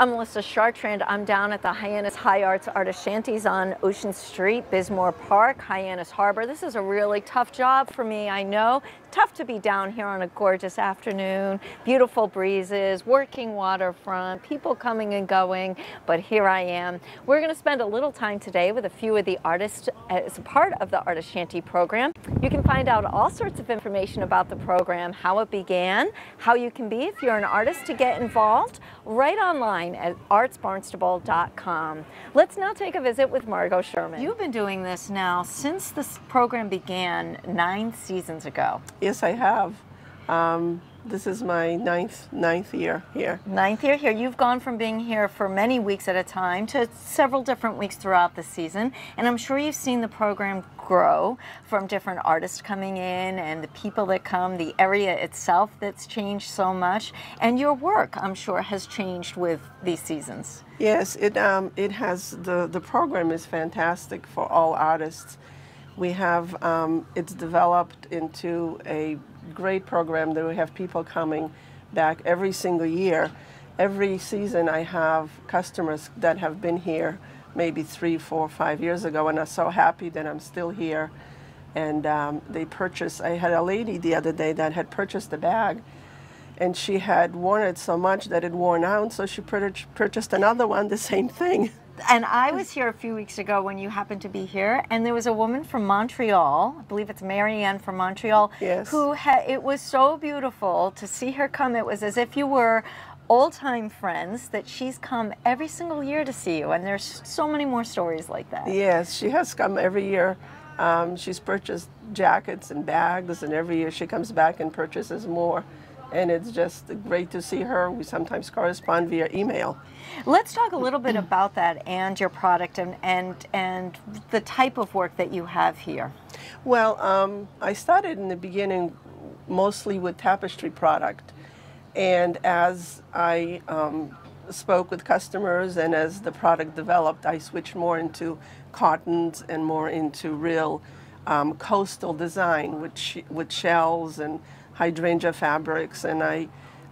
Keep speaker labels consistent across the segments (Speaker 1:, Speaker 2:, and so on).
Speaker 1: I'm Melissa Chartrand. I'm down at the Hyannis HyArts Artist Shanties on Ocean Street, Bismore Park, Hyannis Harbor. This is a really tough job for me, I know. Tough to be down here on a gorgeous afternoon, beautiful breezes, working waterfront, people coming and going, but here I am. We're going to spend a little time today with a few of the artists as a part of the Artist Shanty program. You can find out all sorts of information about the program, how it began, how you can be if you're an artist to get involved, right online at artsbarnstable.com. Let's now take a visit with Margo Sherman. You've been doing this now since this program began nine seasons ago.
Speaker 2: Yes, I have. Um, this is my ninth ninth year here.
Speaker 1: Ninth year here. You've gone from being here for many weeks at a time to several different weeks throughout the season, and I'm sure you've seen the program grow from different artists coming in and the people that come, the area itself that's changed so much, and your work, I'm sure, has changed with these seasons.
Speaker 2: Yes, it um, it has. the The program is fantastic for all artists. We have um, it's developed into a great program that we have people coming back every single year. Every season, I have customers that have been here maybe three, four, five years ago, and are so happy that I'm still here. And um, they purchase. I had a lady the other day that had purchased a bag, and she had worn it so much that it worn out, so she purchased another one, the same thing.
Speaker 1: And I was here a few weeks ago when you happened to be here, and there was a woman from Montreal, I believe it's Marianne from Montreal,
Speaker 2: yes.
Speaker 1: who had, it was so beautiful to see her come. It was as if you were old time friends that she's come every single year to see you, and there's so many more stories like that.
Speaker 2: Yes, she has come every year. Um, she's purchased jackets and bags, and every year she comes back and purchases more and it's just great to see her. We sometimes correspond via email.
Speaker 1: Let's talk a little bit about that and your product and and and the type of work that you have here.
Speaker 2: Well, um, I started in the beginning mostly with tapestry product, and as I um, spoke with customers and as the product developed, I switched more into cottons and more into real um, coastal design with sh with shells and hydrangea fabrics and I,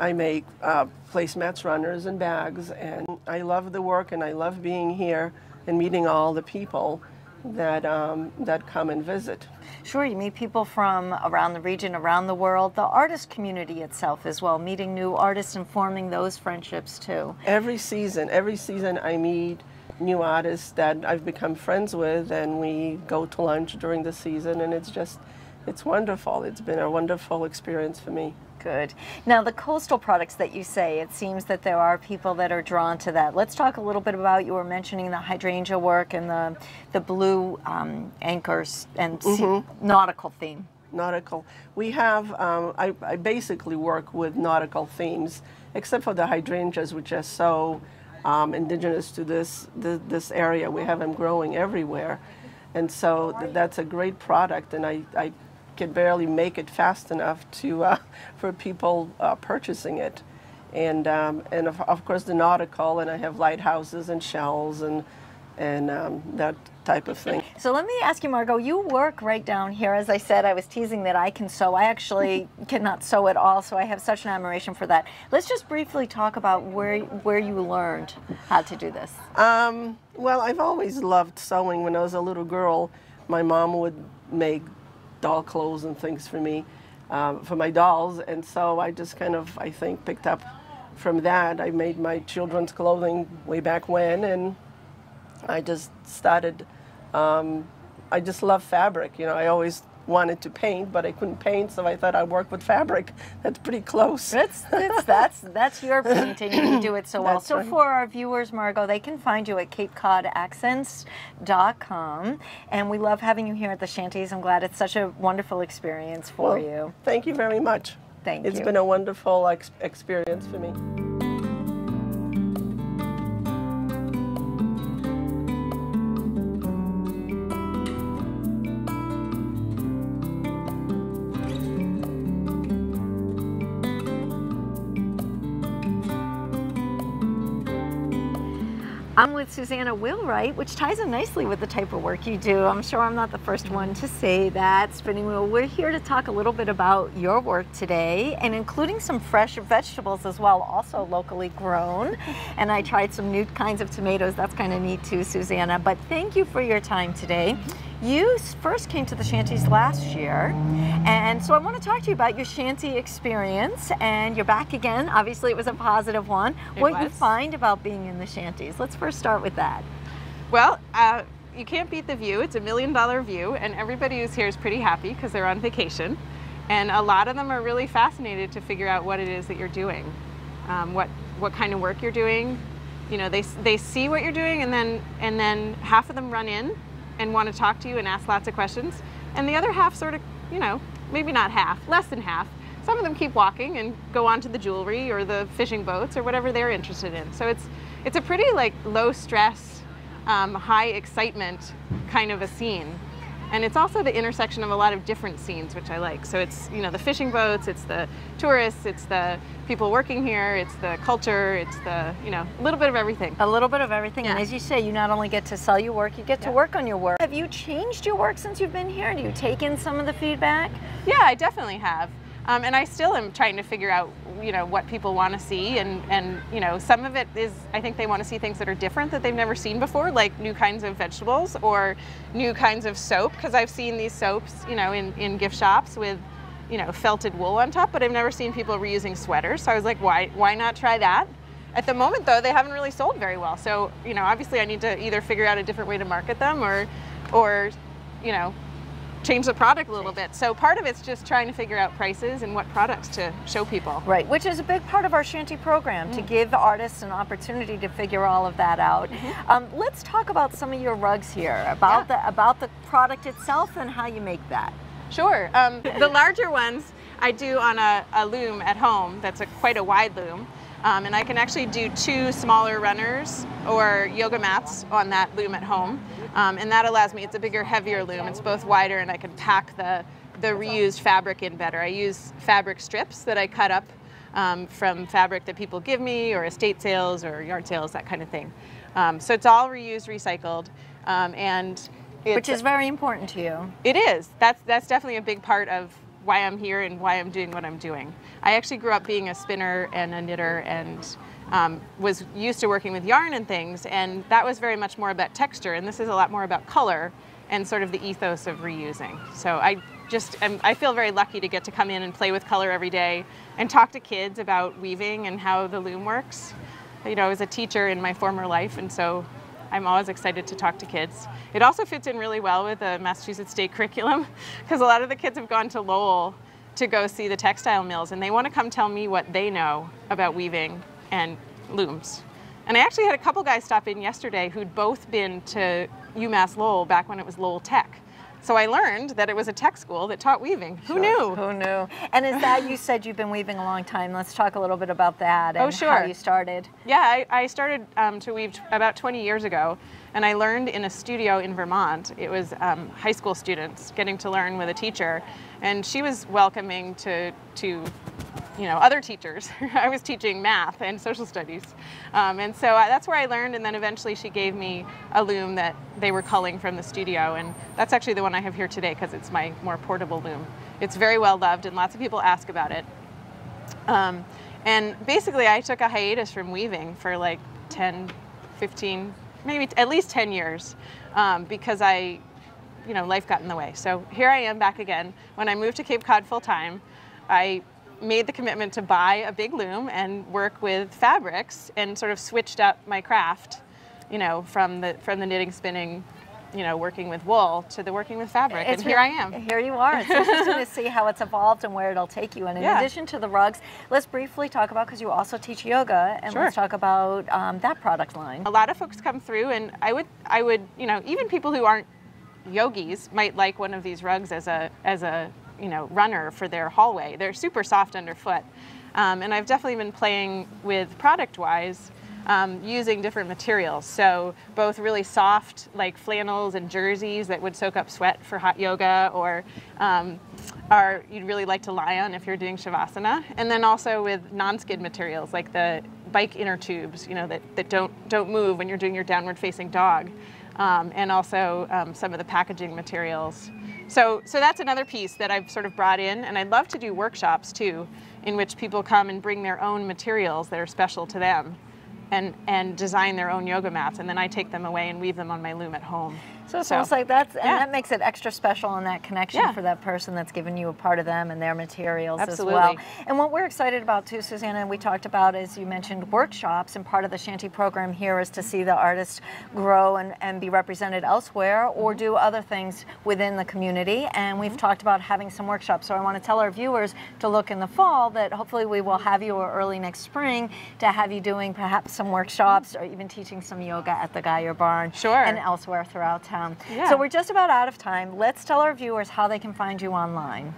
Speaker 2: I make uh, placemats, runners, and bags. And I love the work and I love being here and meeting all the people that, um, that come and visit.
Speaker 1: Sure, you meet people from around the region, around the world, the artist community itself as well, meeting new artists and forming those friendships too.
Speaker 2: Every season, every season I meet new artists that I've become friends with and we go to lunch during the season and it's just it's wonderful. It's been a wonderful experience for me.
Speaker 1: Good. Now, the coastal products that you say, it seems that there are people that are drawn to that. Let's talk a little bit about, you were mentioning the hydrangea work and the, the blue um, anchors and mm -hmm. nautical theme.
Speaker 2: Nautical. We have, um, I, I basically work with nautical themes, except for the hydrangeas, which are so um, indigenous to this, this, this area. We have them growing everywhere. And so th that's a great product, and I, I can barely make it fast enough to uh, for people uh, purchasing it. And um, and of, of, course the nautical, and I have lighthouses and shells and and um, that type of thing.
Speaker 1: So let me ask you, Margo, you work right down here. As I said, I was teasing that I can sew. I actually cannot sew at all, so I have such an admiration for that. Let's just briefly talk about where where you learned how to do this.
Speaker 2: Um, well, I've always loved sewing. When I was a little girl, my mom would make doll clothes and things for me, um, for my dolls. And so I just kind of, I think, picked up from that. I made my children's clothing way back when, and I just started. Um, I just love fabric. You know, I always wanted to paint, but I couldn't paint, so I thought I'd work with fabric. That's pretty close.
Speaker 1: That's that's that's, that's your painting. You do it so well. so right. for our viewers, Margo, they can find you at CapeCodAccents.com, and we love having you here at the Shanties. I'm glad it's such a wonderful experience for
Speaker 2: well,
Speaker 1: you.
Speaker 2: Thank you very much.
Speaker 1: Thank
Speaker 2: it's
Speaker 1: you.
Speaker 2: It's been a wonderful ex experience for me.
Speaker 1: I'm with Susannah Wheelwright, which ties in nicely with the type of work you do. I'm sure I'm not the first one to say that. Spinning Wheel, we're here to talk a little bit about your work today and including some fresh vegetables as well, also locally grown. And I tried some new kinds of tomatoes. That's kind of neat too, Susannah. But thank you for your time today. Mm-hmm. You first came to the Shanties last year, and so I want to talk to you about your Shanty experience, and you're back again. Obviously, it was a positive one.
Speaker 3: It
Speaker 1: what
Speaker 3: was.
Speaker 1: you find about being in the Shanties. Let's first start with that.
Speaker 3: Well, uh, you can't beat the view. It's a million dollar view, and everybody who's here is pretty happy because they're on vacation. And a lot of them are really fascinated to figure out what it is that you're doing, um, what what kind of work you're doing. You know, they they see what you're doing, and then and then half of them run in and want to talk to you and ask lots of questions, and the other half sort of, you know, maybe not half, less than half. Some of them keep walking and go on to the jewelry or the fishing boats or whatever they're interested in. So it's it's a pretty like low stress um, high excitement kind of a scene. And it's also the intersection of a lot of different scenes, which I like. So it's you know the fishing boats, it's the tourists, it's the people working here, it's the culture, it's the you know a little bit of everything.
Speaker 1: A little bit of everything, and as you say, you not only get to sell your work, you get to
Speaker 3: Yeah.
Speaker 1: work on your work. Have you changed your work since you've been here? Do you mm. take in some of the feedback?
Speaker 3: Yeah, I definitely have. Um, and I still am trying to figure out, you know, what people want to see, and and you know, some of it is I think they want to see things that are different that they've never seen before, like new kinds of vegetables or new kinds of soap, because I've seen these soaps, you know, in in gift shops with, you know, felted wool on top, but I've never seen people reusing sweaters. So I was like, why why not try that? At the moment, though, they haven't really sold very well. So you know, obviously, I need to either figure out a different way to market them, or, or, you know, change the product a little bit. So part of it's just trying to figure out prices and what products to show people.
Speaker 1: Right, which is a big part of our Shanty program
Speaker 3: Mm.
Speaker 1: to give the artists an opportunity to figure all of that out. Um, let's talk about some of your rugs here, about.
Speaker 3: Yeah.
Speaker 1: the about the product itself and how you make that.
Speaker 3: Sure. Um, the larger ones I do on a, a loom at home. That's a quite a wide loom. Um, and I can actually do two smaller runners or yoga mats on that loom at home. Um, and that allows me, it's a bigger, heavier loom. It's both wider and I can pack the, the reused fabric in better. I use fabric strips that I cut up um, from fabric that people give me or estate sales or yard sales, that kind of thing. Um, so it's all reused, recycled. Um, and
Speaker 1: Which is very important to you.
Speaker 3: it is. That's that's definitely a big part of why I'm here and why I'm doing what I'm doing. I actually grew up being a spinner and a knitter and um, was used to working with yarn and things, and that was very much more about texture, and this is a lot more about color and sort of the ethos of reusing. So I just am, I feel very lucky to get to come in and play with color every day and talk to kids about weaving and how the loom works. You know, I was a teacher in my former life, and so I'm always excited to talk to kids. It also fits in really well with the Massachusetts State curriculum because a lot of the kids have gone to Lowell to go see the textile mills and they want to come tell me what they know about weaving and looms. And I actually had a couple guys stop in yesterday who'd both been to UMass Lowell back when it was Lowell Tech. So I learned that it was a tech school that taught weaving. Who knew?
Speaker 1: Who knew? And is that you said you've been weaving a long time? Let's talk a little bit about that and
Speaker 3: Oh,
Speaker 1: how
Speaker 3: sure.
Speaker 1: you started.
Speaker 3: Yeah, I, I started um, to weave t- about 20 years ago, and I learned in a studio in Vermont. It was um, high school students getting to learn with a teacher, and she was welcoming to to you know other teachers. I was teaching math and social studies, um, and so I, that's where I learned. And then eventually, she gave me a loom that they were culling from the studio, and that's actually the one I have here today because it's my more portable loom. It's very well loved, and lots of people ask about it. Um, and basically, I took a hiatus from weaving for like 10, 15, maybe at least 10 years um, because I, you know, life got in the way. So here I am back again. When I moved to Cape Cod full time, I made the commitment to buy a big loom and work with fabrics and sort of switched up my craft, you know, from the from the knitting, spinning, you know, working with wool to the working with fabric. and here I am.
Speaker 1: Here you are. It's interesting to see how it's evolved and where it'll take you. And in
Speaker 3: Yeah.
Speaker 1: addition to the rugs, let's briefly talk about because you also teach yoga, and let's talk about um, that product line.
Speaker 3: a lot of folks come through and i would i would you know even people who aren't yogis might like one of these rugs as a as a you know runner for their hallway they're super soft underfoot um, and i've definitely been playing with product wise um, using different materials so both really soft like flannels and jerseys that would soak up sweat for hot yoga or um, are you'd really like to lie on if you're doing shavasana and then also with non-skid materials like the bike inner tubes, you know, that, that don't, don't move when you're doing your downward facing dog. Um, and also um, some of the packaging materials. So, so that's another piece that I've sort of brought in, and I'd love to do workshops too, in which people come and bring their own materials that are special to them and, and design their own yoga mats, and then I take them away and weave them on my loom at home.
Speaker 1: So it's almost like that's, and
Speaker 3: yeah.
Speaker 1: that makes it extra special in that connection
Speaker 3: Yeah.
Speaker 1: for that person that's given you a part of them and their materials
Speaker 3: Absolutely.
Speaker 1: as well. And what we're excited about too, Susannah, and we talked about, as you mentioned, workshops, and part of the Shanty program here is to see the artists grow and, and be represented elsewhere or
Speaker 3: Mm-hmm.
Speaker 1: do other things within the community. And we've talked about having some workshops. So I want to tell our viewers to look in the fall that hopefully we will have you or early next spring to have you doing perhaps some workshops or even teaching some yoga at the Guyer Barn
Speaker 3: Sure.
Speaker 1: and elsewhere throughout town.
Speaker 3: Yeah.
Speaker 1: So we're just about out of time. Let's tell our viewers how they can find you online.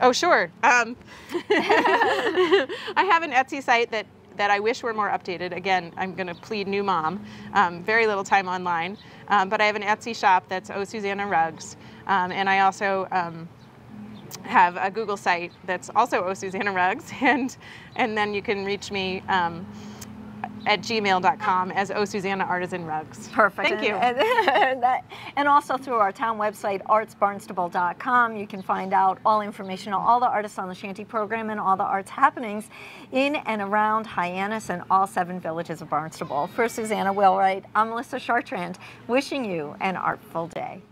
Speaker 3: Oh, sure. Um, I have an Etsy site that, that I wish were more updated. Again, I'm going to plead new mom. Um, very little time online. Um, but I have an Etsy shop that's Oh Susanna Rugs. Um, and I also um, have a Google site that's also Oh Susanna Rugs. And, and then you can reach me um, at gmail.com as Oh Susanna Artisan Rugs.
Speaker 1: Perfect.
Speaker 3: Thank you.
Speaker 1: And, and that- and also through our town website, artsbarnstable.com, you can find out all information on all the artists on the Shanty program and all the arts happenings in and around Hyannis and all seven villages of Barnstable. For Susannah Wheelwright, I'm Melissa Chartrand, wishing you an artful day.